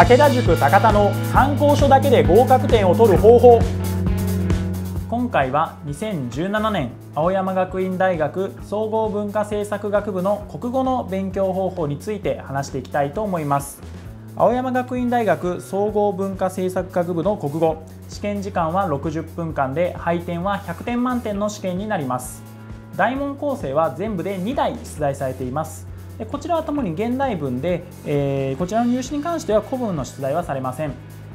武田塾高田の参考書だけで合格点を取る方法。今回は2017年青山学院大学総合文化政策学部の国語の勉強方法について話していきたいと思います。青山学院大学総合文化政策学部の国語。試験時間は60分間で配点は100点満点の試験になります。大問構成は全部で2題出題されています。こちらはともに現代文で、えー、こちらの入試に関しては古文の出題はされません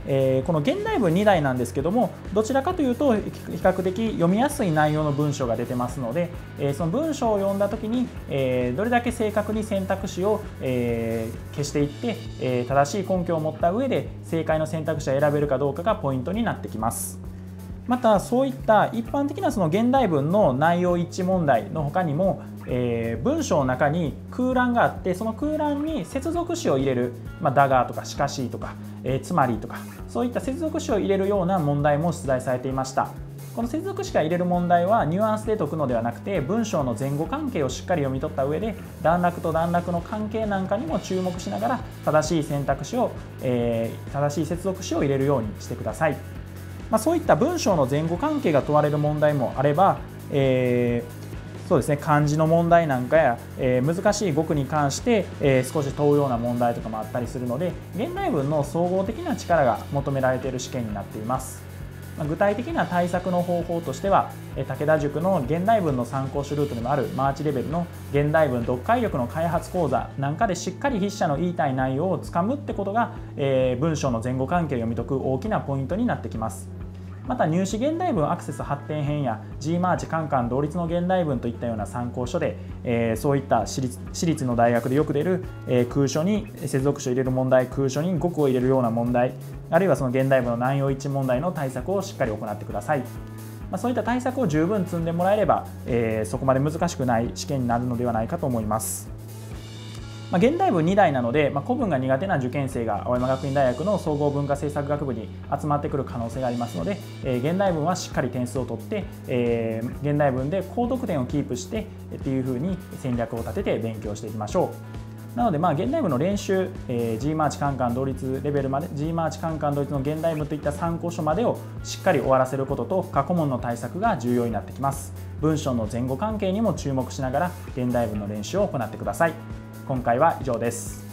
えー、この現代文2題なんですけどもどちらかというと比較的読みやすい内容の文章が出てますので、えー、その文章を読んだ時に、えー、どれだけ正確に選択肢を、え消していって、え正しい根拠を持った上で正解の選択肢を選べるかどうかがポイントになってきます。またそういった一般的なその現代文の内容一致問題の他にも、えー、文章の中に空欄があってその空欄に接続詞を入れる、まあ、だがとかしかしとか、えー、つまりとかそういった接続詞を入れるような問題も出題されていましたこの接続詞が入れる問題はニュアンスで解くのではなくて文章の前後関係をしっかり読み取った上で段落と段落の関係なんかにも注目しながら正しい選択肢を、えー、正しい接続詞を入れるようにしてください。まあ、そういった文章の前後関係が問われる問題もあれば、えー、そうですね漢字の問題なんかや、えー、難しい語句に関して、えー、少し問うような問題とかもあったりするので現代文の総合的な力が求められている試験になっています。具体的な対策の方法としては武田塾の現代文の参考書ルートにもあるマーチレベルの現代文読解力の開発講座なんかでしっかり筆者の言いたい内容をつかむってことが、え文章の前後関係を読み解く大きなポイントになってきます。また入試現代文アクセス発展編や G マーチカンカン同率の現代文といったような参考書で、えー、そういった私立私立の大学でよく出る、えー、空所に接続詞を入れる問題空所に語句を入れるような問題あるいはその現代文の内容一問題の対策をしっかり行ってください。まあ、そういった対策を十分積んでもらえれば、えー、そこまで難しくない試験になるのではないかと思います。まあ、現代文2題なので、まあ、古文が苦手な受験生が青山学院大学の総合文化政策学部に集まってくる可能性がありますので、えー、現代文はしっかり点数を取って、えー、現代文で高得点をキープしてっていうふうに戦略を立てて勉強していきましょう。なので、まあ、現代文の練習、えー、G マーチカンカン同率レベルまで G マーチカンカン同率の現代文といった参考書までをしっかり終わらせることと過去問の対策が重要になってきます文章の前後関係にも注目しながら現代文の練習を行ってください今回は以上です。